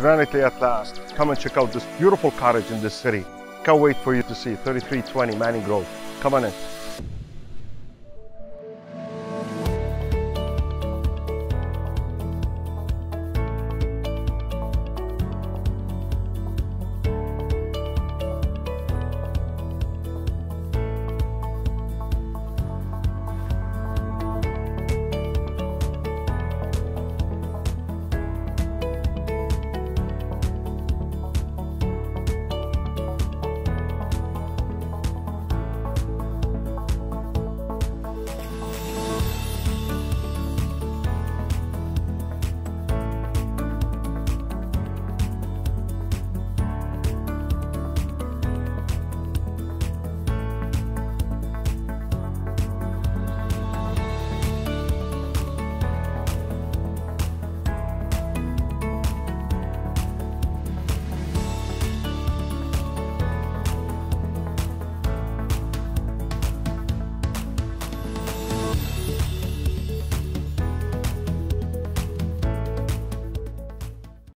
Serenity at last. Come and check out this beautiful cottage in this city. Can't wait for you to see 3320 Manning Grove. Come on in.